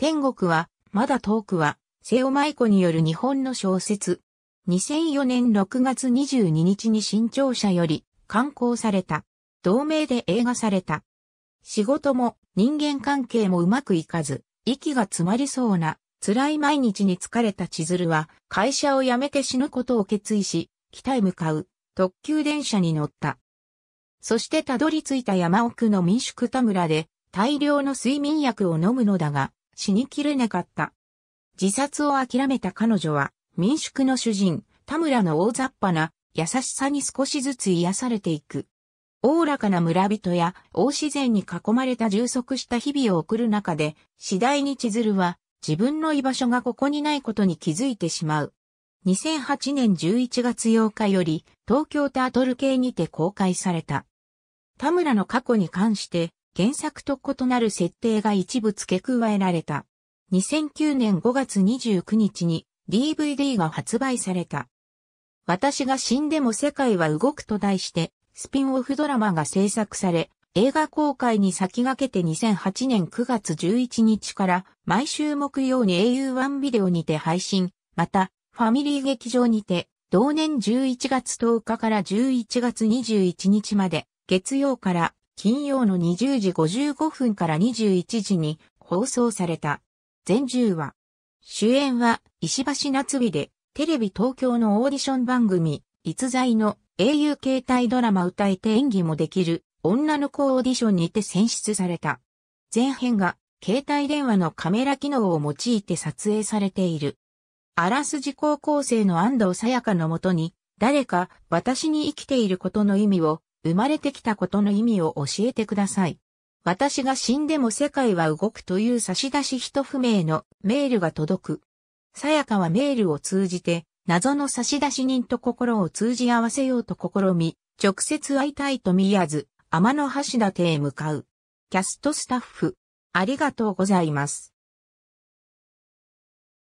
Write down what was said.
天国は、まだ遠くは、瀬尾舞子による日本の小説。2004年6月22日に新潮社より刊行された。同名で映画された。仕事も人間関係もうまくいかず、息が詰まりそうな辛い毎日に疲れた千鶴は会社を辞めて死ぬことを決意し、北へ向かう特急電車に乗った。そしてたどり着いた山奥の民宿田村で大量の睡眠薬を飲むのだが死にきれなかった。自殺を諦めた彼女は民宿の主人、田村の大雑把な優しさに少しずつ癒されていく。おおらかな村人や大自然に囲まれた充足した日々を送る中で、次第に千鶴は自分の居場所がここにないことに気づいてしまう。2008年11月8日より東京タートル系にて公開された。田村の過去に関して原作と異なる設定が一部付け加えられた。2009年5月29日に DVD が発売された。私が死んでも世界は動くと題してスピンオフドラマが制作され、映画公開に先駆けて2008年9月11日から毎週木曜に au1 ビデオにて配信、またファミリー劇場にて同年11月10日から11月21日まで月曜から金曜の20時55分から21時に放送された。全10話。主演は石橋夏美でテレビ東京のオーディション番組逸材の au 携帯ドラマ歌えて演技もできる女の子オーディションにて選出された。前編が携帯電話のカメラ機能を用いて撮影されている。あらすじ高校生の安藤さやかのもとに、誰か私に生きていることの意味を、生まれてきたことの意味を教えてください。私が死んでも世界は動くという差出人不明のメールが届く。さやかはメールを通じて謎の差出人と心を通じ合わせようと試み、直接会いたいと見やず、天の橋立へ向かう。キャストスタッフ、ありがとうございます。